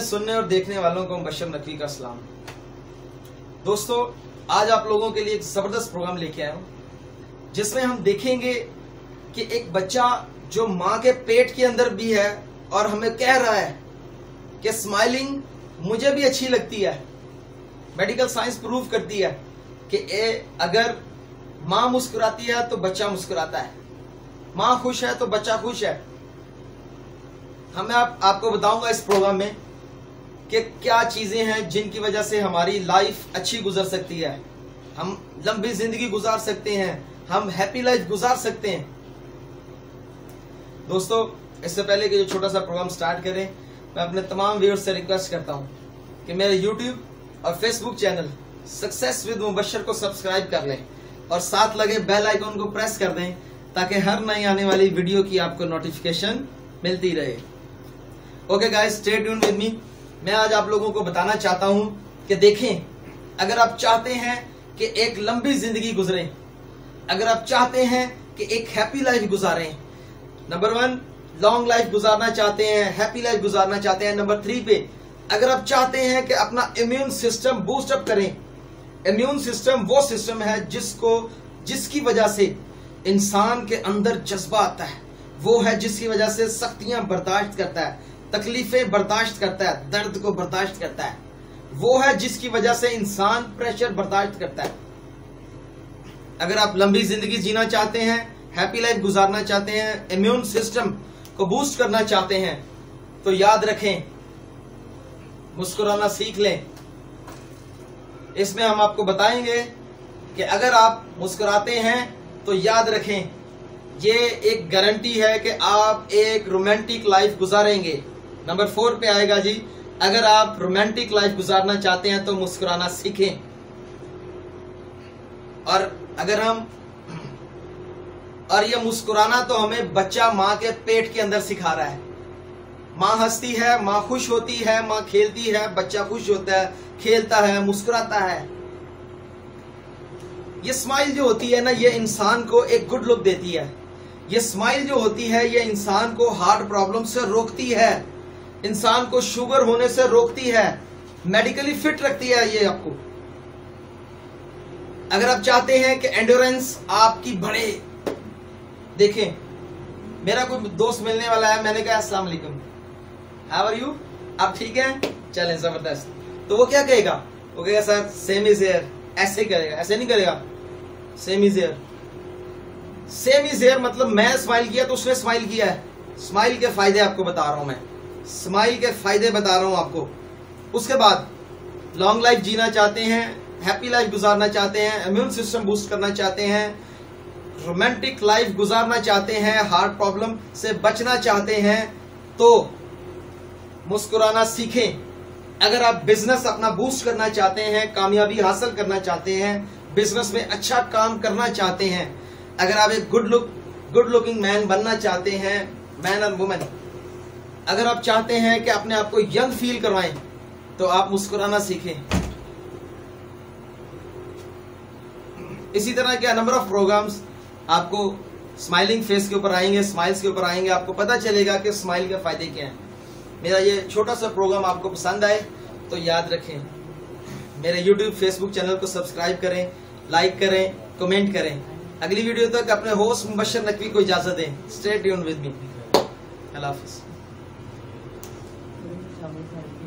सुनने और देखने वालों को बशर नकवी का सलाम। दोस्तों आज आप लोगों के लिए एक ज़बरदस्त प्रोग्राम लेके आया हूँ जिसमें हम देखेंगे कि एक बच्चा जो माँ के पेट के अंदर भी है और हमें कह रहा है कि स्माइलिंग मुझे भी अच्छी लगती है। मेडिकल साइंस प्रूव करती है कि ए अगर माँ मुस्कुराती है तो बच्चा मुस्कुराता है। माँ खुश है तो बच्चा खुश है। हमें आप, आपको बताऊँगा इस प्रोग्राम में कि क्या चीज़ें हैं जिनकी वजह से हमारी लाइफ अच्छी गुजर सकती है? हम लंबी ज़िंदगी गुजार सकते हैं, हम हैप्पी लाइफ गुजार सकते हैं। दोस्तों, इससे पहले कि जो छोटा सा प्रोग्राम स्टार्ट करें, मैं अपने तमाम व्यूअर्स से रिक्वेस्ट करता हूँ कि मेरे यूट्यूब और Facebook channel success with Mubashar को सब्सक्राइब कर लें और साथ लगे बेल आइकॉन को प्रेस कर दें ताकि हर नई आने वाली वीडियो की आपको नोटिफिकेशन मिलती रहे। Okay guys stay tune with me मैं आज आप लोगों को बताना चाहता हूँ कि देखें, अगर आप चाहते हैं कि एक लंबी ज़िंदगी गुजरे, अगर आप चाहते हैं कि एक हैप्पी लाइफ गुजारें नंबर वन लॉन्ग लाइफ गुजारना चाहते हैं हैप्पी लाइफ गुजारना चाहते हैं नंबर थ्री पे, अगर आप चाहते हैं कि अपना इम्यून सिस्टम बूस्टअप करें इम्यून सिस्टम वो सिस्टम है जिसको, जिसकी वजह से इंसान के अंदर जज्बा आता है, वो है जिसकी वजह से सख्तियाँ बर्दाश्त करता है। तकलीफें बर्दाश्त करता है, दर्द को बर्दाश्त करता है। वो है जिसकी वजह से इंसान प्रेशर बर्दाश्त करता है। अगर आप लंबी ज़िंदगी जीना चाहते हैं हैप्पी लाइफ गुजारना चाहते हैं इम्यून सिस्टम को बूस्ट करना चाहते हैं तो याद रखें, मुस्कुराना सीख लें। इसमें हम आपको बताएँगे कि अगर आप मुस्कुराते हैं तो याद रखें, ये एक गारंटी है कि आप एक रोमांटिक लाइफ गुजारेंगे। नंबर फोर पे आएगा जी। अगर आप रोमांटिक लाइफ गुजारना चाहते हैं तो मुस्कुराना सीखें। और अगर हम, और ये मुस्कुराना तो हमें बच्चा माँ के पेट के अंदर सिखा रहा है। माँ हंसती है, माँ खुश होती है, माँ खेलती है, बच्चा खुश होता है, खेलता है, मुस्कुराता है। ये स्माइल जो होती है ना, ये इंसान को एक गुड लुक देती है। ये स्माइल जो होती है, ये इंसान को हार्ट प्रॉब्लम से रोकती है। इंसान को शुगर होने से रोकती है मेडिकली फिट रखती है ये आपको। अगर आप चाहते हैं कि एंडोरेंस आपकी बढ़े, देखें, मेरा कोई दोस्त मिलने वाला है, मैंने कहा, अस्सलाम वालेकुम। हाउ आर यू आप ठीक हैं? चलें, ज़बरदस्त। तो वो क्या कहेगा? वो कहेगा, सर सेम इज़ एयर ऐसे करेगा, ऐसे नहीं करेगा। Same is air same is air मतलब मैं स्माइल किया तो उसने स्माइल किया है। स्माइल के फ़ायदे आपको बता रहा हूँ मैं। स्माइल के फ़ायदे बता रहा हूँ आपको। उसके बाद लॉन्ग लाइफ जीना चाहते हैं हैप्पी लाइफ गुजारना चाहते हैं इम्यून सिस्टम बूस्ट करना चाहते हैं रोमांटिक लाइफ गुजारना चाहते हैं हार्ट प्रॉब्लम से बचना चाहते हैं तो मुस्कुराना सीखें। अगर आप बिज़नेस अपना बूस्ट करना चाहते हैं, कामयाबी हासिल करना चाहते हैं बिज़नेस में अच्छा काम करना चाहते हैं, अगर आप एक good look good looking man बनना चाहते हैं मैन और वुमेन अगर आप चाहते हैं कि अपने आप को यंग फील करवाएँ तो आप मुस्कुराना सीखें। इसी तरह के नंबर ऑफ़ प्रोग्राम्स आपको स्माइलिंग फेस के ऊपर आएँगे स्माइल्स के ऊपर आएँगे, आपको पता चलेगा कि स्माइल के फ़ायदे क्या हैं। मेरा ये छोटा सा प्रोग्राम आपको पसंद आए तो याद रखें। मेरे यूट्यूब फेसबुक चैनल को सब्सक्राइब करें लाइक करें कमेंट करें। अगली वीडियो तक अपने होस्ट मुबशर नकवी को इजाज़त दें। स्टे ट्यून विद मी अल्लाह हाफिज़ always had